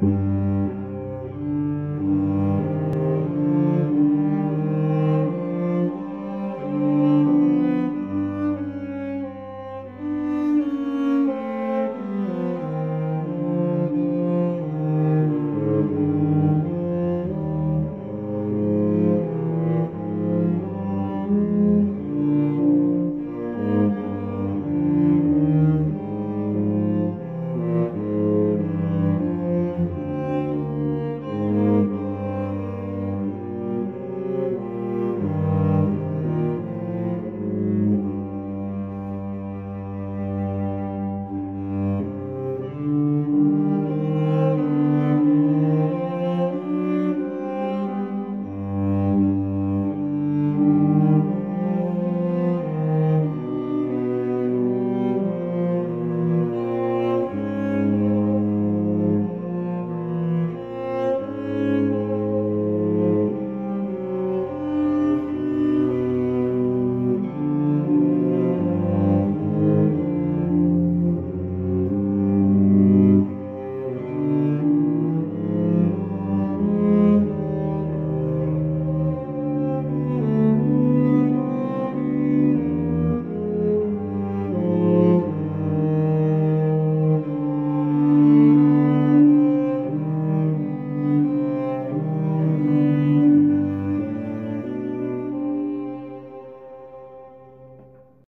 you